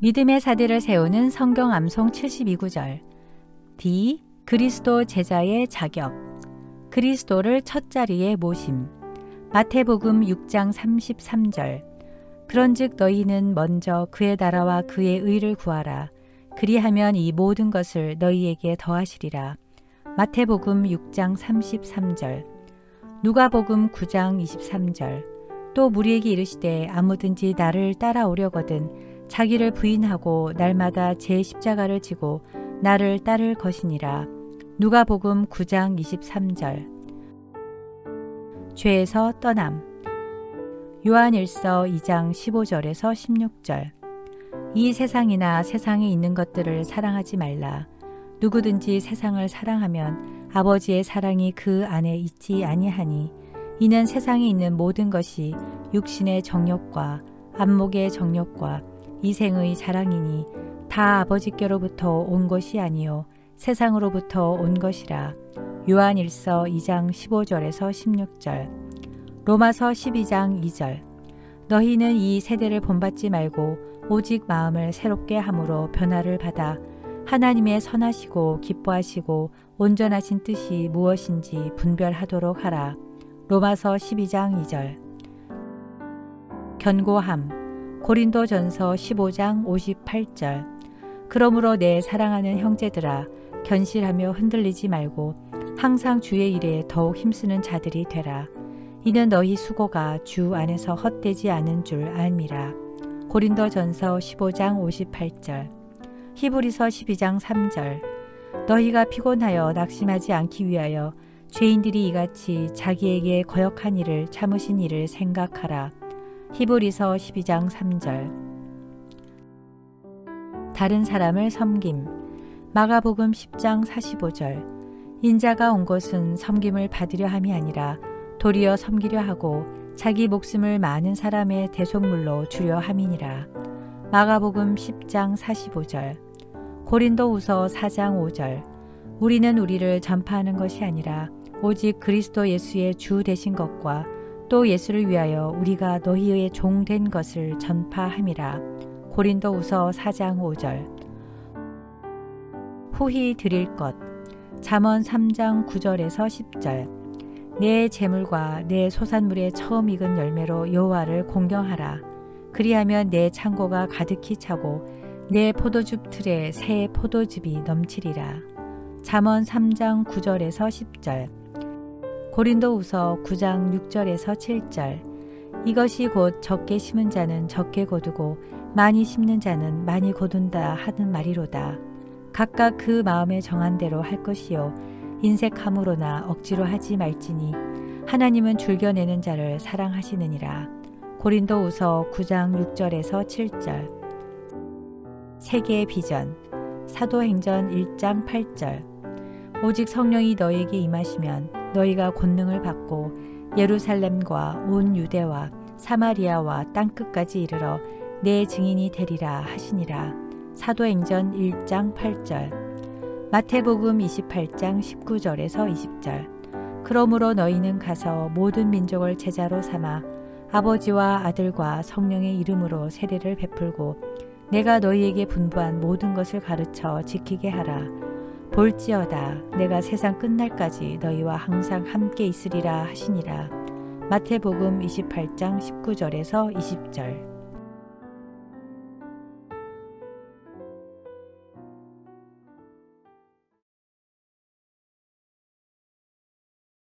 믿음의 사대를 세우는 성경 암송 72구절. D. 그리스도 제자의 자격. 그리스도를 첫 자리에 모심. 마태복음 6장 33절. 그런즉 너희는 먼저 그의 나라와 그의 의를 구하라. 그리하면 이 모든 것을 너희에게 더하시리라. 마태복음 6장 33절. 누가복음 9장 23절. 또 무리에게 이르시되 아무든지 나를 따라오려거든 자기를 부인하고 날마다 제 십자가를 지고 나를 따를 것이니라. 누가복음 9장 23절. 죄에서 떠남. 요한일서 2장 15절에서 16절. 이 세상이나 세상에 있는 것들을 사랑하지 말라. 누구든지 세상을 사랑하면 아버지의 사랑이 그 안에 있지 아니하니 이는 세상에 있는 모든 것이 육신의 정욕과 안목의 정욕과 이생의 자랑이니 다 아버지께로부터 온 것이 아니요 세상으로부터 온 것이라. 요한일서 2장 15절에서 16절. 로마서 12장 2절. 너희는 이 세대를 본받지 말고 오직 마음을 새롭게 함으로 변화를 받아 하나님의 선하시고 기뻐하시고 온전하신 뜻이 무엇인지 분별하도록 하라. 로마서 12장 2절. 견고함. 고린도 전서 15장 58절. 그러므로 내 사랑하는 형제들아 견실하며 흔들리지 말고 항상 주의 일에 더욱 힘쓰는 자들이 되라. 이는 너희 수고가 주 안에서 헛되지 않은 줄 알미라. 고린도 전서 15장 58절. 히브리서 12장 3절. 너희가 피곤하여 낙심하지 않기 위하여 죄인들이 이같이 자기에게 거역한 일을 참으신 일을 생각하라. 히브리서 12장 3절. 다른 사람을 섬김. 마가복음 10장 45절. 인자가 온 것은 섬김을 받으려 함이 아니라 도리어 섬기려 하고 자기 목숨을 많은 사람의 대속물로 주려 함이니라. 마가복음 10장 45절. 고린도후서 4장 5절. 우리는 우리를 전파하는 것이 아니라 오직 그리스도 예수의 주 되신 것과 또 예수를 위하여 우리가 너희의 종 된 것을 전파함이라. 고린도후서 4장 5절. 후히 드릴 것. 잠언 3장 9절에서 10절. 내 재물과 내 소산물의 처음 익은 열매로 여호와를 공경하라. 그리하면 내 창고가 가득히 차고 내 포도즙 틀에 새 포도즙이 넘치리라. 잠언 3장 9절에서 10절. 고린도후서 9장 6절에서 7절. 이것이 곧 적게 심은 자는 적게 거두고 많이 심는 자는 많이 거둔다 하는 말이로다. 각각 그 마음에 정한 대로 할 것이요 인색함으로나 억지로 하지 말지니 하나님은 줄겨내는 자를 사랑하시느니라. 고린도후서 9장 6절에서 7절. 세계의 비전. 사도행전 1장 8절. 오직 성령이 너에게 임하시면 너희가 권능을 받고 예루살렘과 온 유대와 사마리아와 땅끝까지 이르러 내 증인이 되리라 하시니라. 사도행전 1장 8절. 마태복음 28장 19절에서 20절. 그러므로 너희는 가서 모든 민족을 제자로 삼아 아버지와 아들과 성령의 이름으로 세례를 베풀고 내가 너희에게 분부한 모든 것을 가르쳐 지키게 하라. 볼지어다 내가 세상 끝날까지 너희와 항상 함께 있으리라 하시니라. 마태복음 28장 19절에서 20절.